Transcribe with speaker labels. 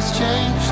Speaker 1: has changed.